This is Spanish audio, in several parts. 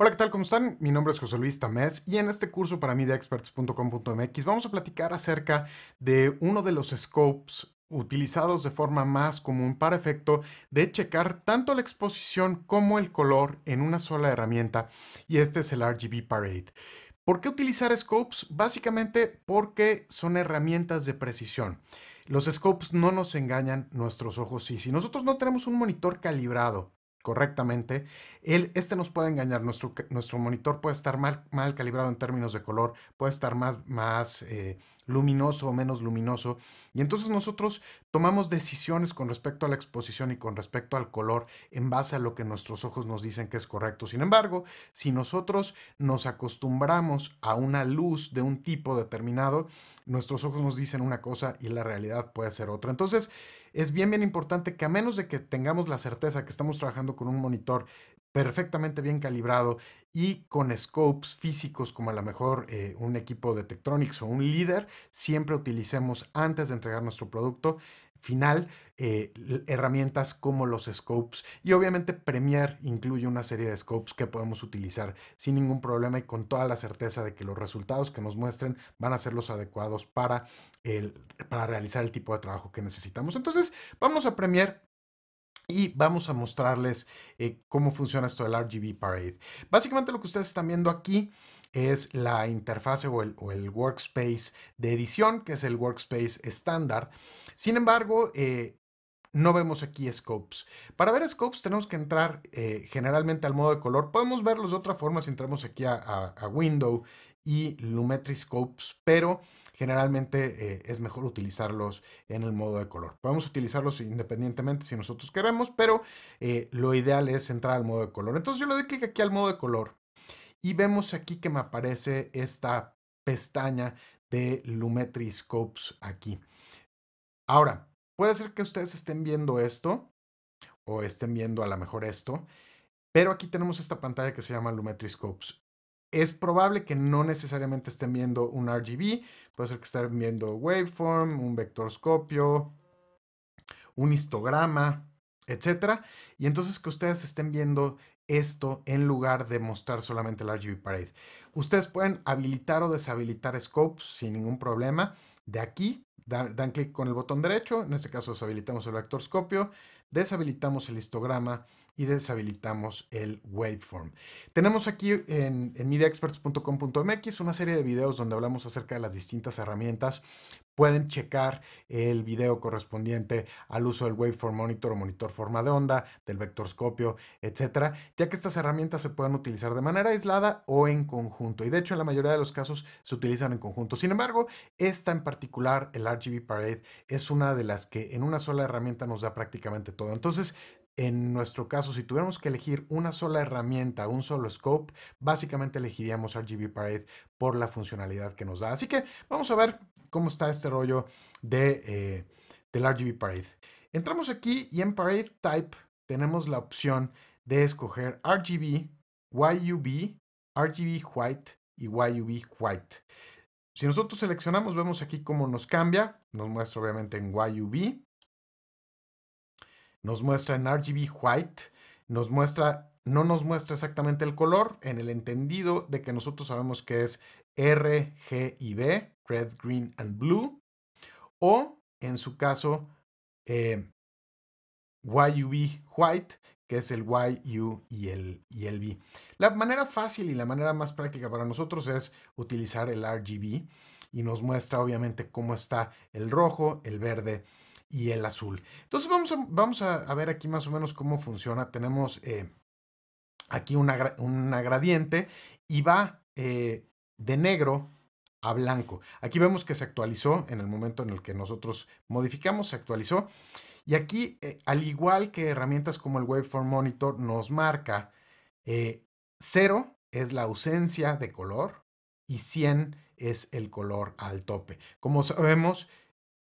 Hola, ¿qué tal? ¿Cómo están? Mi nombre es José Luis Tamés y en este curso para MediaExperts.com.mx vamos a platicar acerca de uno de los scopes utilizados de forma más común para efecto de checar tanto la exposición como el color en una sola herramienta y este es el RGB Parade. ¿Por qué utilizar scopes? Básicamente porque son herramientas de precisión. Los scopes no nos engañan, nuestros ojos sí. Si nosotros no tenemos un monitor calibrado correctamente, el, este nos puede engañar. Nuestro, nuestro monitor puede estar mal, mal, calibrado en términos de color, puede estar más, más eh, luminoso o menos luminoso. Y entonces nosotros tomamos decisiones con respecto a la exposición y con respecto al color en base a lo que nuestros ojos nos dicen que es correcto. Sin embargo, si nosotros nos acostumbramos a una luz de un tipo determinado, nuestros ojos nos dicen una cosa y la realidad puede ser otra. Entonces, es bien, bien importante que a menos de que tengamos la certeza que estamos trabajando con un monitor perfectamente bien calibrado y con scopes físicos como a lo mejor eh, un equipo de Tektronix o un líder, siempre utilicemos antes de entregar nuestro producto final eh, herramientas como los scopes y obviamente Premiere incluye una serie de scopes que podemos utilizar sin ningún problema y con toda la certeza de que los resultados que nos muestren van a ser los adecuados para, el, para realizar el tipo de trabajo que necesitamos. Entonces vamos a Premiere y vamos a mostrarles eh, cómo funciona esto del RGB Parade. Básicamente lo que ustedes están viendo aquí es la interfase o el, workspace de edición, que es el workspace estándar. Sin embargo, eh, no vemos aquí scopes. Para ver scopes tenemos que entrar eh, generalmente al modo de color. Podemos verlos de otra forma si entramos aquí a, Window y Lumetri Scopes, pero generalmente eh, es mejor utilizarlos en el modo de color. Podemos utilizarlos independientemente si nosotros queremos, pero lo ideal es entrar al modo de color. Entonces yo le doy clic aquí al modo de color y vemos aquí que me aparece esta pestaña de Lumetri Scopes aquí. Ahora, puede ser que ustedes estén viendo esto o estén viendo a lo mejor esto, pero aquí tenemos esta pantalla que se llama Lumetri Scopes. Es probable que no necesariamente estén viendo un RGB, puede ser que estén viendo waveform, un vectorscopio, un histograma, etcétera. Y entonces que ustedes estén viendo esto en lugar de mostrar solamente el RGB Parade. Ustedes pueden habilitar o deshabilitar scopes sin ningún problema. De aquí dan, clic con el botón derecho, en este caso deshabilitamos el vectorscopio, deshabilitamos el histograma y deshabilitamos el waveform. Tenemos aquí en, en mediaexperts.com.mx una serie de videos donde hablamos acerca de las distintas herramientas. Pueden checar el video correspondiente al uso del waveform monitor o monitor forma de onda, del vectorscopio, etcétera, ya que estas herramientas se pueden utilizar de manera aislada o en conjunto. Y de hecho, en la mayoría de los casos se utilizan en conjunto. Sin embargo, esta en particular, el RGB Parade, es una de las que en una sola herramienta nos da prácticamente todo. Entonces, en nuestro caso, si tuviéramos que elegir una sola herramienta, un solo scope, básicamente elegiríamos RGB Parade por la funcionalidad que nos da. Así que vamos a ver cómo está este rollo de, eh, del RGB Parade. Entramos aquí y en Parade Type tenemos la opción de escoger RGB, YUV, RGB White y YUV White. Si nosotros seleccionamos, vemos aquí cómo nos cambia. Nos muestra obviamente en YUV nos muestra en RGB White, nos muestra, no nos muestra exactamente el color, en el entendido de que nosotros sabemos que es R, G y B, Red, Green and Blue, o en su caso eh, YUV White, que es el YU y el, y el B. La manera fácil y la manera más práctica para nosotros es utilizar el RGB y nos muestra obviamente cómo está el rojo, el verde y el azul. Entonces vamos a, vamos a, ver aquí más o menos cómo funciona. Tenemos eh, aquí una, gradiente y va eh, de negro a blanco. Aquí vemos que se actualizó en el momento en el que nosotros modificamos, se actualizó. Y aquí, eh, al igual que herramientas como el Waveform Monitor, nos marca 0 es la ausencia de color y 100 es el color al tope. Como sabemos,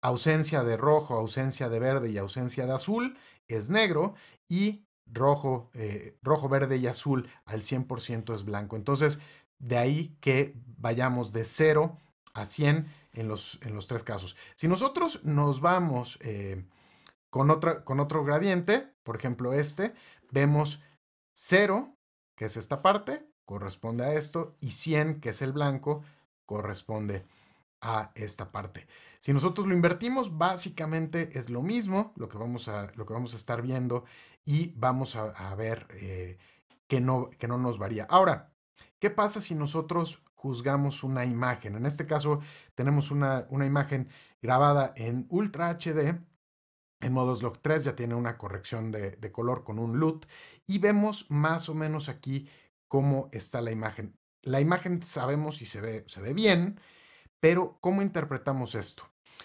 ausencia de rojo, ausencia de verde y ausencia de azul es negro y rojo, eh, rojo, verde y azul al 100% es blanco. Entonces, de ahí que vayamos de 0 a 100 en los, en los tres casos. Si nosotros nos vamos eh, con, otra, con otro gradiente, por ejemplo este, vemos 0, que es esta parte, corresponde a esto y 100, que es el blanco, corresponde a esta parte. Si nosotros lo invertimos, básicamente es lo mismo, lo que vamos a, lo que vamos a estar viendo y vamos a, ver eh, que, no, que no nos varía. Ahora, ¿qué pasa si nosotros juzgamos una imagen? En este caso, tenemos una, una imagen grabada en Ultra HD en modos log 3 ya tiene una corrección de, color con un LUT y vemos más o menos aquí cómo está la imagen. La imagen sabemos y se ve, se ve bien, pero ¿cómo interpretamos esto?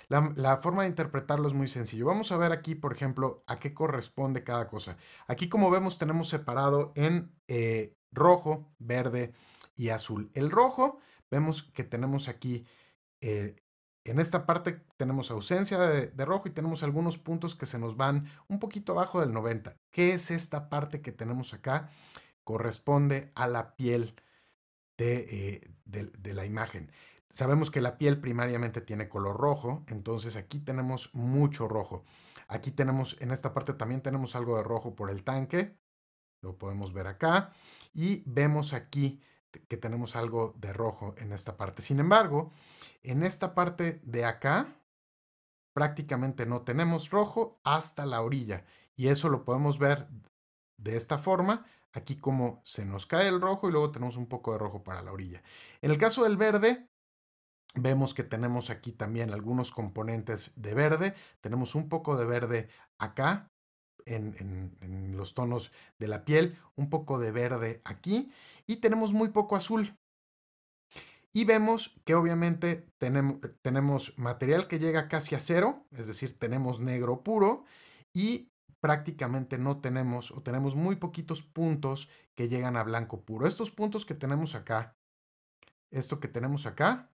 La, forma de interpretarlo es muy sencillo. Vamos a ver aquí, por ejemplo, a qué corresponde cada cosa. Aquí, como vemos, tenemos separado en eh, rojo, verde y azul. El rojo, vemos que tenemos aquí eh, en esta parte tenemos ausencia de, rojo y tenemos algunos puntos que se nos van un poquito abajo del 90. ¿Qué es esta parte que tenemos acá? Corresponde a la piel de, eh, de la imagen. Sabemos que la piel primariamente tiene color rojo, entonces aquí tenemos mucho rojo. Aquí tenemos, en esta parte también tenemos algo de rojo por el tanque, lo podemos ver acá, y vemos aquí que tenemos algo de rojo en esta parte. Sin embargo, en esta parte de acá, prácticamente no tenemos rojo hasta la orilla. Y eso lo podemos ver de esta forma. Aquí como se nos cae el rojo y luego tenemos un poco de rojo para la orilla. En el caso del verde, vemos que tenemos aquí también algunos componentes de verde. Tenemos un poco de verde acá, en, los tonos de la piel, un poco de verde aquí y tenemos muy poco azul. Y vemos que obviamente tenemos, tenemos material que llega casi a cero, es decir, tenemos negro puro y prácticamente no tenemos o tenemos muy poquitos puntos que llegan a blanco puro. Estos puntos que tenemos acá, esto que tenemos acá,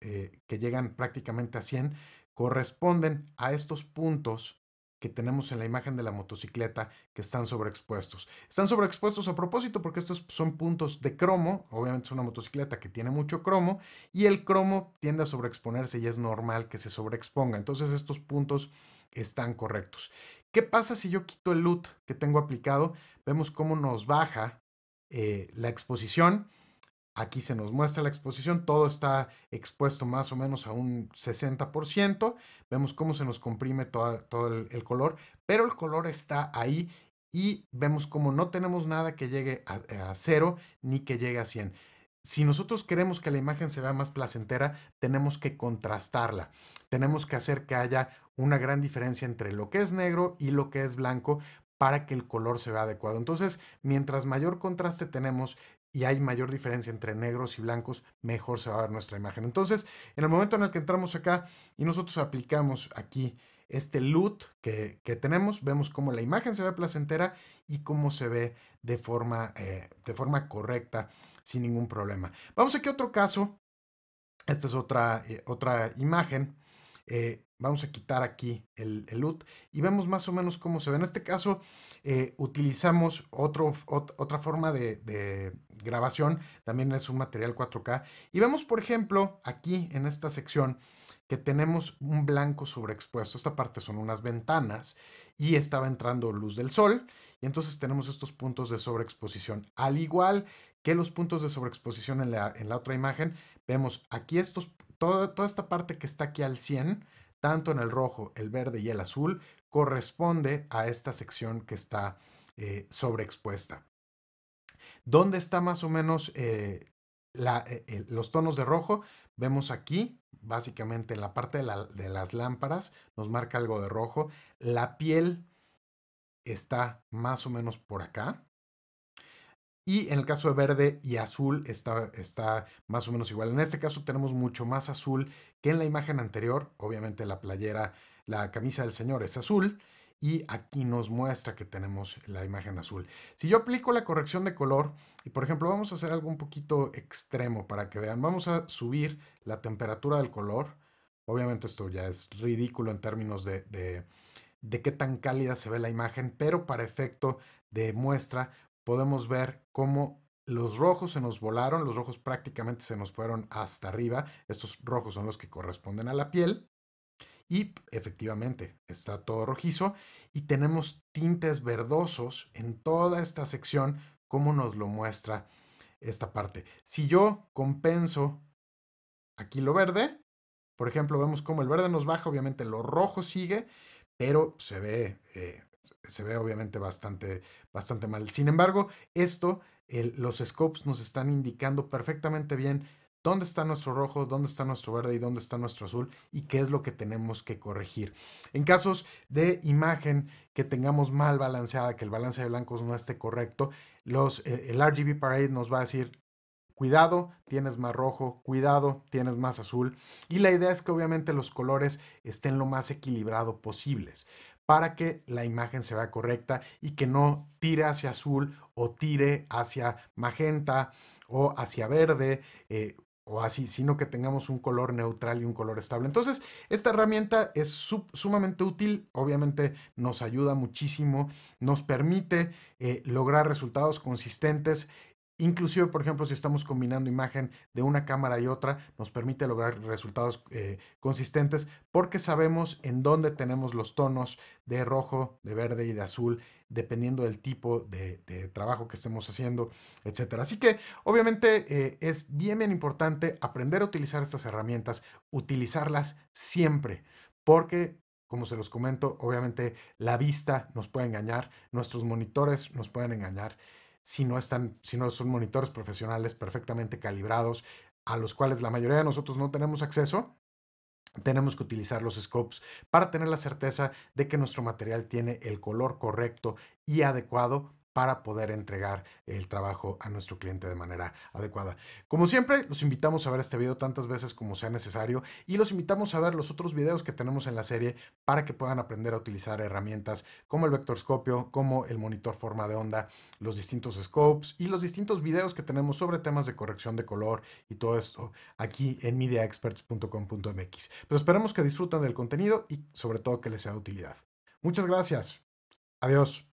eh, que llegan prácticamente a 100, corresponden a estos puntos que tenemos en la imagen de la motocicleta que están sobreexpuestos. Están sobreexpuestos a propósito porque estos son puntos de cromo, obviamente es una motocicleta que tiene mucho cromo y el cromo tiende a sobreexponerse y es normal que se sobreexponga. Entonces estos puntos están correctos. ¿Qué pasa si yo quito el LUT que tengo aplicado? Vemos cómo nos baja eh, la exposición Aquí se nos muestra la exposición, todo está expuesto más o menos a un 60%. Vemos cómo se nos comprime todo, el, color, pero el color está ahí y vemos cómo no tenemos nada que llegue a, a cero ni que llegue a 100. Si nosotros queremos que la imagen se vea más placentera, tenemos que contrastarla. Tenemos que hacer que haya una gran diferencia entre lo que es negro y lo que es blanco para que el color se vea adecuado. Entonces, mientras mayor contraste tenemos y hay mayor diferencia entre negros y blancos, mejor se va a ver nuestra imagen. Entonces, en el momento en el que entramos acá y nosotros aplicamos aquí este LUT que, tenemos, vemos cómo la imagen se ve placentera y cómo se ve de forma, eh, de forma correcta, sin ningún problema. Vamos aquí a otro caso. Esta es otra, eh, otra imagen. Eh, vamos a quitar aquí el, el, LUT y vemos más o menos cómo se ve. En este caso, utilizamos otro, otra forma de, grabación, también es un material 4K. Y vemos, por ejemplo, aquí en esta sección que tenemos un blanco sobreexpuesto. Esta parte son unas ventanas y estaba entrando luz del sol. Y entonces tenemos estos puntos de sobreexposición. Al igual que los puntos de sobreexposición en la, en la otra imagen, vemos aquí estos, toda, esta parte que está aquí al 100, tanto en el rojo, el verde y el azul, corresponde a esta sección que está eh, sobreexpuesta. ¿Dónde está más o menos eh, eh, los tonos de rojo? Vemos aquí, básicamente en la parte de, las lámparas, nos marca algo de rojo. La piel está más o menos por acá. Y en el caso de verde y azul está, está, más o menos igual. En este caso tenemos mucho más azul que en la imagen anterior. Obviamente la playera, la camisa del señor es azul y aquí nos muestra que tenemos la imagen azul. Si yo aplico la corrección de color y por ejemplo vamos a hacer algo un poquito extremo para que vean, vamos a subir la temperatura del color. Obviamente esto ya es ridículo en términos de, de, qué tan cálida se ve la imagen, pero para efecto de muestra podemos ver cómo los rojos se nos volaron, los rojos prácticamente se nos fueron hasta arriba. Estos rojos son los que corresponden a la piel. Y efectivamente está todo rojizo y tenemos tintes verdosos en toda esta sección como nos lo muestra esta parte. Si yo compenso aquí lo verde, por ejemplo, vemos cómo el verde nos baja, obviamente lo rojo sigue, pero se ve, eh, se ve obviamente bastante, bastante mal. Sin embargo, esto, los scopes nos están indicando perfectamente bien dónde está nuestro rojo, dónde está nuestro verde y dónde está nuestro azul y qué es lo que tenemos que corregir. En casos de imagen que tengamos mal balanceada, que el balance de blancos no esté correcto, los, eh, el RGB Parade nos va a decir, cuidado, tienes más rojo, cuidado, tienes más azul. Y la idea es que obviamente los colores estén lo más equilibrado posibles para que la imagen se vea correcta y que no tire hacia azul o tire hacia magenta o hacia verde. Eh, o así, sino que tengamos un color neutral y un color estable. Entonces, esta herramienta es sumamente útil, obviamente nos ayuda muchísimo, nos permite eh, lograr resultados consistentes Inclusive, por ejemplo, si estamos combinando imagen de una cámara y otra, nos permite lograr resultados eh, consistentes porque sabemos en dónde tenemos los tonos de rojo, de verde y de azul, dependiendo del tipo de, trabajo que estemos haciendo, etc. Así que, obviamente, eh, es bien, bien importante aprender a utilizar estas herramientas, utilizarlas siempre, porque como se los comento, obviamente la vista nos puede engañar, nuestros monitores nos pueden engañar si no, están, si no son monitores profesionales perfectamente calibrados, a los cuales la mayoría de nosotros no tenemos acceso, tenemos que utilizar los scopes para tener la certeza de que nuestro material tiene el color correcto y adecuado para poder entregar el trabajo a nuestro cliente de manera adecuada. Como siempre, los invitamos a ver este video tantas veces como sea necesario y los invitamos a ver los otros videos que tenemos en la serie para que puedan aprender a utilizar herramientas como el vectorscopio, como el monitor forma de onda, los distintos scopes y los distintos videos que tenemos sobre temas de corrección de color y todo esto aquí en mediaexperts.com.mx. Pero esperamos que disfruten del contenido y sobre todo que les sea de utilidad. Muchas gracias. Adiós.